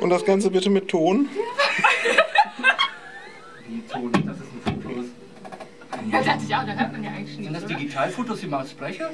Und das Ganze bitte mit Ton. Wie Ton, das ist ein Fotos. Ja, dachte ich auch, da hört man ja eigentlich Sind das? Digitalfotos, die man als Sprecher?